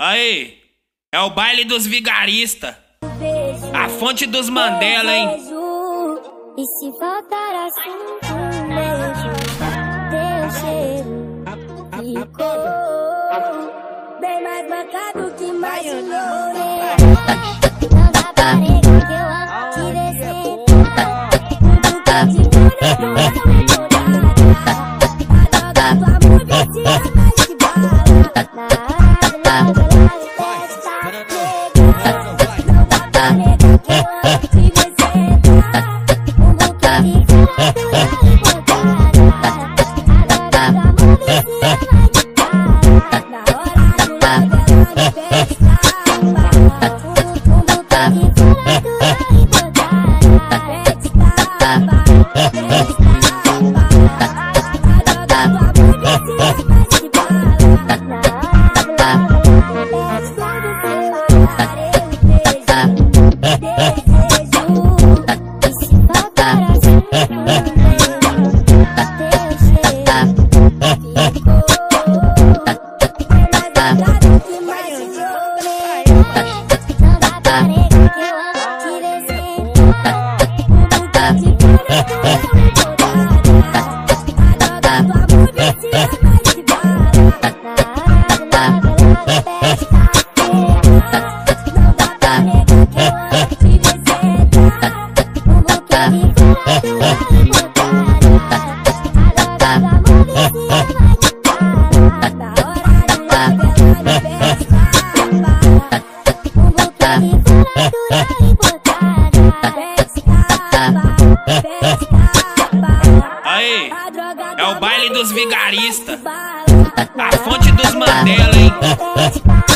Aí, é o baile dos vigaristas. A fonte dos Mandela, hein? E se faltar assim um beijo, teu cheiro ficou bem mais marcado que imaginou. Não dá que eu te decepcionar. Tudo que te negar Ha ha ha! É o baile dos vigaristas. A fonte dos Mandela, hein?